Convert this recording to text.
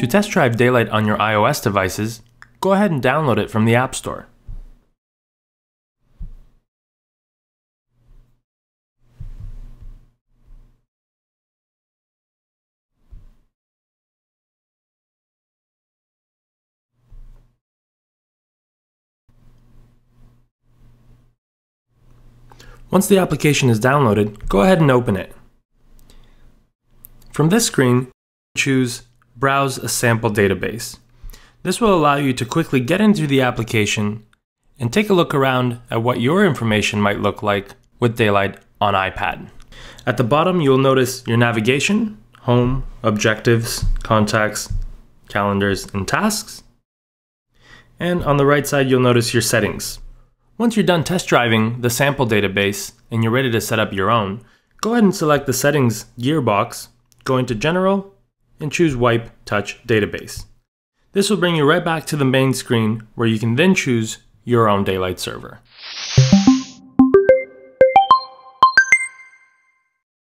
To test drive Daylite on your iOS devices, go ahead and download it from the App Store. Once the application is downloaded, go ahead and open it. From this screen, choose Browse a Sample Database. This will allow you to quickly get into the application and take a look around at what your information might look like with Daylite on iPad. At the bottom, you'll notice your navigation, home, objectives, contacts, calendars, and tasks. And on the right side, you'll notice your settings. Once you're done test driving the sample database and you're ready to set up your own, go ahead and select the settings gearbox, go into general, and choose wipe touch database. This will bring you right back to the main screen where you can then choose your own Daylite server.